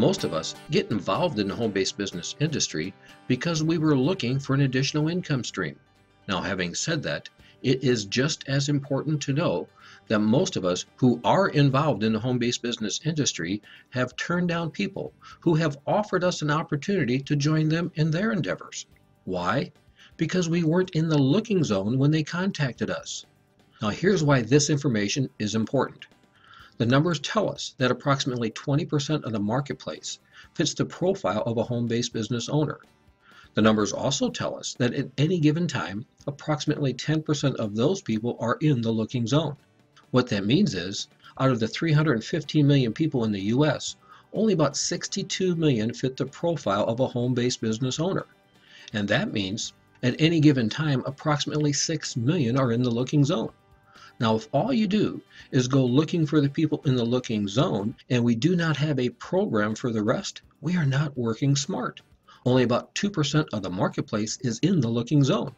Most of us get involved in the home based business industry because we were looking for an additional income stream. Now, having said that, it is just as important to know that most of us who are involved in the home based business industry have turned down people who have offered us an opportunity to join them in their endeavors. Why? Because we weren't in the looking zone when they contacted us. Now, here's why this information is important. The numbers tell us that approximately 20% of the marketplace fits the profile of a home based business owner. The numbers also tell us that at any given time, approximately 10% of those people are in the looking zone. What that means is, out of the 315 million people in the US, only about 62 million fit the profile of a home based business owner. And that means, at any given time, approximately 6 million are in the looking zone. Now, if all you do is go looking for the people in the looking zone and we do not have a program for the rest, we are not working smart. Only about 2% of the marketplace is in the looking zone.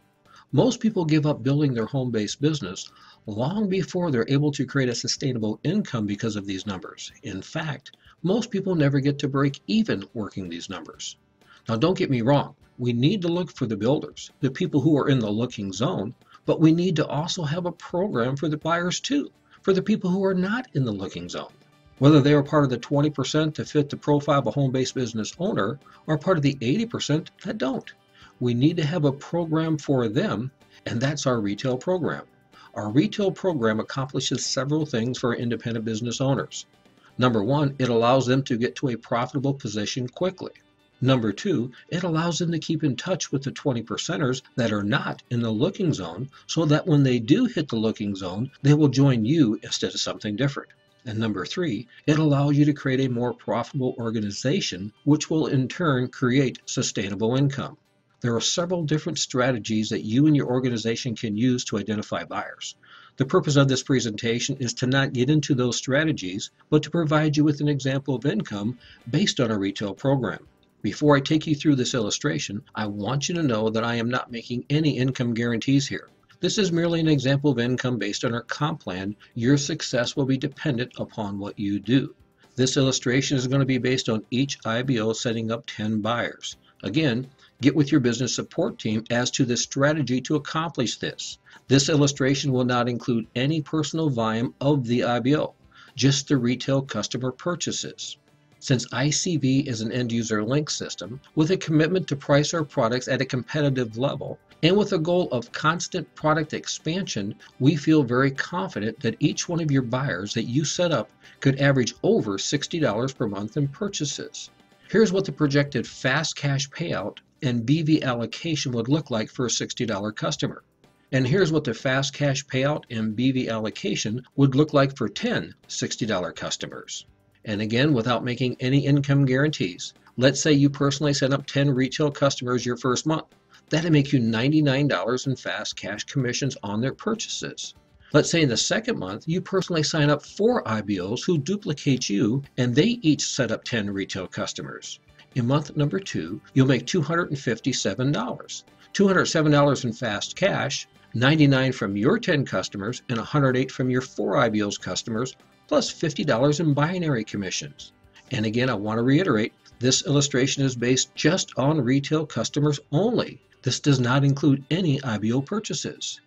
Most people give up building their home based business long before they're able to create a sustainable income because of these numbers. In fact, most people never get to break even working these numbers. Now, don't get me wrong, we need to look for the builders, the people who are in the looking zone, but we need to also have a program for the buyers too, for the people who are not in the looking zone whether they are part of the 20% to fit the profile of a home based business owner or part of the 80% that don't. We need to have a program for them, and that's our retail program. Our retail program accomplishes several things for independent business owners. Number one, it allows them to get to a profitable position quickly. Number two, it allows them to keep in touch with the 20 percenters that are not in the looking zone so that when they do hit the looking zone, they will join you instead of something different. And number three, it allows you to create a more profitable organization, which will in turn create sustainable income. There are several different strategies that you and your organization can use to identify buyers. The purpose of this presentation is to not get into those strategies, but to provide you with an example of income based on a retail program. Before I take you through this illustration, I want you to know that I am not making any income guarantees here. This is merely an example of income based on our comp plan. Your success will be dependent upon what you do. This illustration is going to be based on each IBO setting up 10 buyers. Again, get with your business support team as to the strategy to accomplish this. This illustration will not include any personal volume of the IBO, just the retail customer purchases. Since ICB is an end user link system with a commitment to price our products at a competitive level, and with a goal of constant product expansion, we feel very confident that each one of your buyers that you set up could average over $60 per month in purchases. Here's what the projected fast cash payout and BV allocation would look like for a $60 customer. And here's what the fast cash payout and BV allocation would look like for 10 $60 customers. And again, without making any income guarantees, let's say you personally set up 10 retail customers your first month. That'll make you $99 in fast cash commissions on their purchases. Let's say in the second month, you personally sign up four IBOs who duplicate you, and they each set up 10 retail customers. In month number two, you'll make $257. $207 in fast cash, 99 from your 10 customers, and 108 from your four IBOs customers, plus $50 in binary commissions. And again, I want to reiterate, this illustration is based just on retail customers only. This does not include any IBO purchases.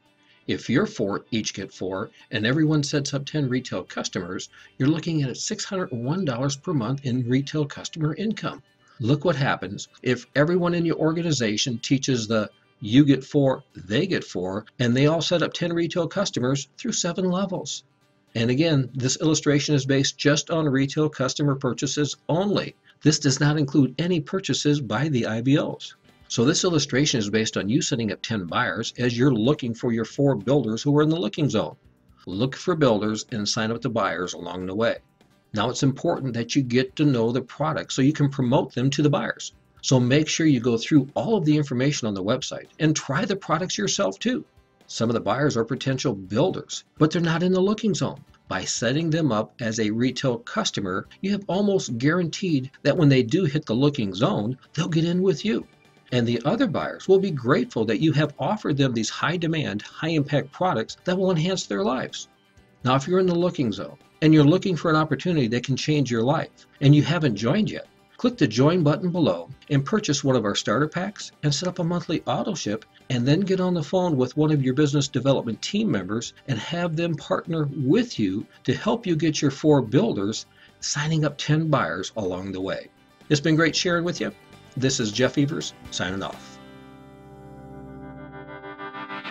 If your four each get four and everyone sets up 10 retail customers, you're looking at $601 per month in retail customer income. Look what happens if everyone in your organization teaches the you get four, they get four, and they all set up 10 retail customers through seven levels. And again, this illustration is based just on retail customer purchases only. This does not include any purchases by the IBOs. So this illustration is based on you setting up 10 buyers as you're looking for your four builders who are in the looking zone. Look for builders and sign up the buyers along the way. Now it's important that you get to know the product so you can promote them to the buyers. So make sure you go through all of the information on the website and try the products yourself too. Some of the buyers are potential builders, but they're not in the looking zone. By setting them up as a retail customer, you have almost guaranteed that when they do hit the looking zone, they'll get in with you. And the other buyers will be grateful that you have offered them these high demand, high impact products that will enhance their lives. Now, if you're in the looking zone and you're looking for an opportunity that can change your life and you haven't joined yet, Click the join button below and purchase one of our starter packs and set up a monthly auto ship and then get on the phone with one of your business development team members and have them partner with you to help you get your four builders signing up 10 buyers along the way. It's been great sharing with you. This is Jeff Evers signing off.